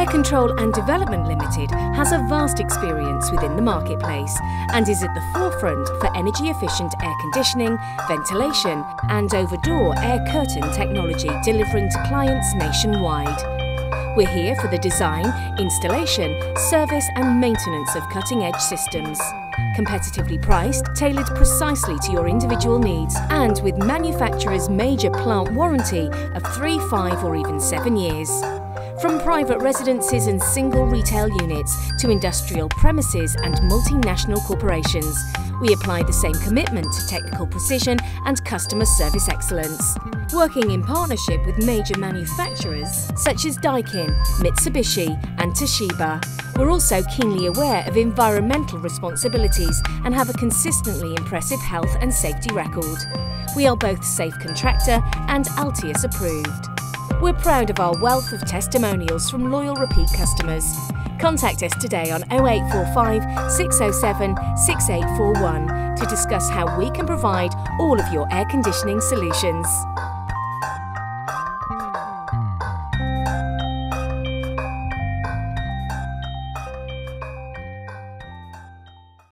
Air Control and Development Limited has a vast experience within the marketplace and is at the forefront for energy efficient air conditioning, ventilation, and over door air curtain technology delivering to clients nationwide. We're here for the design, installation, service and maintenance of cutting-edge systems. Competitively priced, tailored precisely to your individual needs and with manufacturer's major plant warranty of 3, 5 or even 7 years. From private residences and single retail units to industrial premises and multinational corporations, we apply the same commitment to technical precision and customer service excellence working in partnership with major manufacturers such as Daikin, Mitsubishi and Toshiba. We're also keenly aware of environmental responsibilities and have a consistently impressive health and safety record. We are both Safe Contractor and Altius approved. We're proud of our wealth of testimonials from loyal repeat customers. Contact us today on 0845 607 6841 to discuss how we can provide all of your air conditioning solutions.